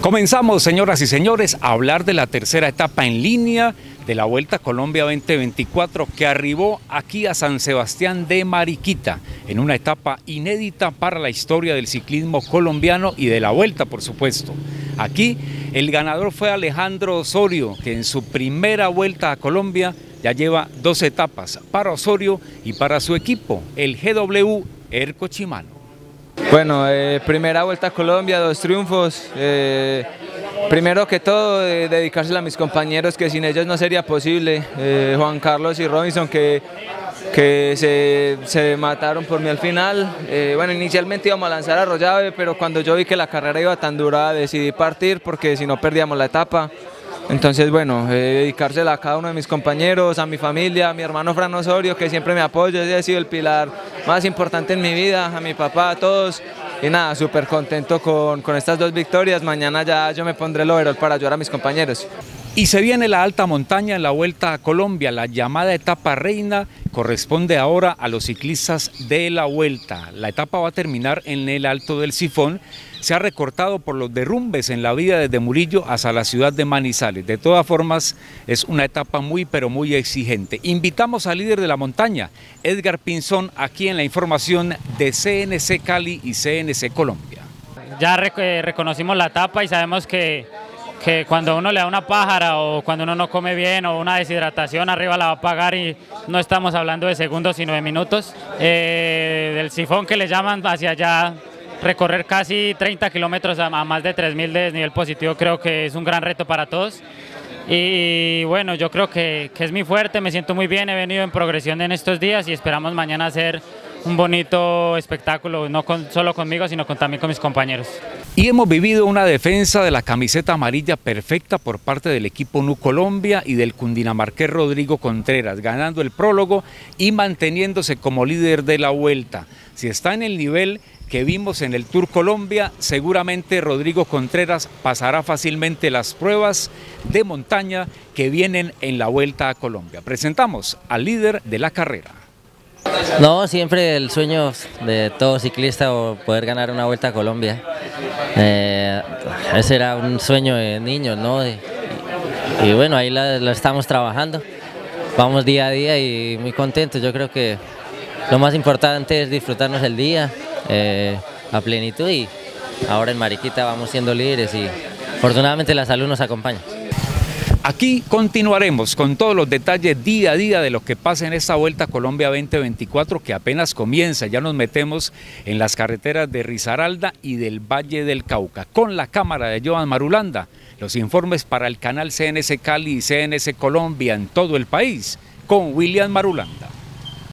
Comenzamos, señoras y señores, a hablar de la tercera etapa en línea de la Vuelta a Colombia 2024 que arribó aquí a San Sebastián de Mariquita en una etapa inédita para la historia del ciclismo colombiano y de la Vuelta, por supuesto. Aquí el ganador fue Alejandro Osorio, que en su primera Vuelta a Colombia ya lleva dos etapas para Osorio y para su equipo, el GW Erco Chimano. Bueno, eh, primera vuelta a Colombia, dos triunfos. Eh, primero que todo, eh, dedicársela a mis compañeros, que sin ellos no sería posible. Eh, Juan Carlos y Robinson, que, que se, se mataron por mí al final. Eh, bueno, inicialmente íbamos a lanzar a Rollave, pero cuando yo vi que la carrera iba tan dura, decidí partir porque si no perdíamos la etapa. Entonces, bueno, eh, dedicársela a cada uno de mis compañeros, a mi familia, a mi hermano Fran Osorio, que siempre me apoya, ese ha sido el pilar más importante en mi vida, a mi papá, a todos. Y nada, súper contento con, con estas dos victorias. Mañana ya yo me pondré el overall para ayudar a mis compañeros. Y se viene la alta montaña en la Vuelta a Colombia, la llamada etapa reina corresponde ahora a los ciclistas de la Vuelta. La etapa va a terminar en el Alto del Sifón. Se ha recortado por los derrumbes en la vida desde Murillo hasta la ciudad de Manizales. De todas formas, es una etapa muy pero muy exigente. Invitamos al líder de la montaña, Edgar Pinzón, aquí en la información de CNC Cali y CNC Colombia. Ya eh, reconocimos la etapa y sabemos que que cuando uno le da una pájara o cuando uno no come bien o una deshidratación arriba la va a pagar y no estamos hablando de segundos sino de minutos. Eh, del sifón que le llaman hacia allá, recorrer casi 30 kilómetros a, más de 3.000 de desnivel positivo creo que es un gran reto para todos. Y bueno, yo creo que, que es muy fuerte, me siento muy bien, he venido en progresión en estos días y esperamos mañana hacer un bonito espectáculo, no solo conmigo, sino también con mis compañeros. Y hemos vivido una defensa de la camiseta amarilla perfecta por parte del equipo Nu Colombia y del cundinamarqués Rodrigo Contreras, ganando el prólogo y manteniéndose como líder de la vuelta. Si está en el nivel que vimos en el Tour Colombia, seguramente Rodrigo Contreras pasará fácilmente las pruebas de montaña que vienen en la Vuelta a Colombia. Presentamos al líder de la carrera. No, siempre el sueño de todo ciclista o poder ganar una vuelta a Colombia. Eh, ese era un sueño de niños, ¿no? Y, bueno, ahí lo estamos trabajando. Vamos día a día y muy contentos. Yo creo que lo más importante es disfrutarnos el día eh, a plenitud y ahora en Mariquita vamos siendo líderes y afortunadamente la salud nos acompaña. Aquí continuaremos con todos los detalles día a día de lo que pasa en esta Vuelta Colombia 2024 que apenas comienza. Ya nos metemos en las carreteras de Risaralda y del Valle del Cauca con la cámara de Joan Marulanda. Los informes para el canal CNS Cali y CNS Colombia en todo el país con William Marulanda.